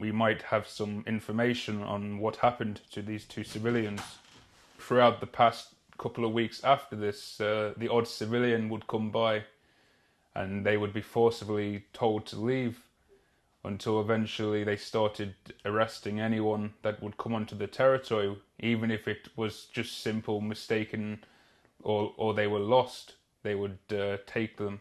we might have some information on what happened to these two civilians. Throughout the past couple of weeks after this, uh, the odd civilian would come by and they would be forcibly told to leave until eventually they started arresting anyone that would come onto the territory, even if it was just simple mistaken or, or they were lost, they would uh, take them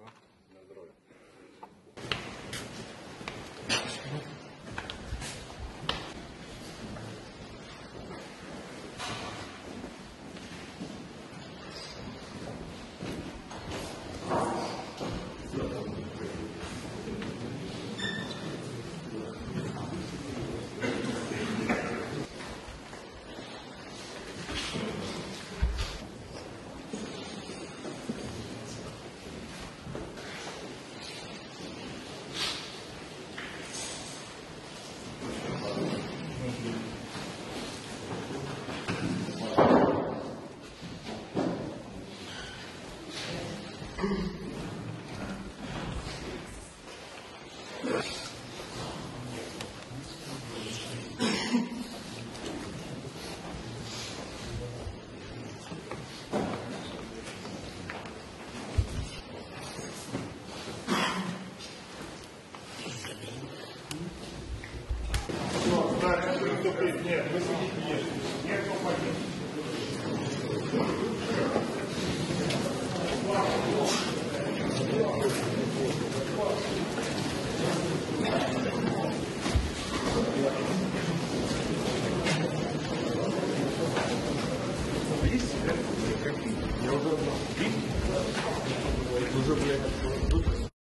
vois. Ну, нет, вы сидите.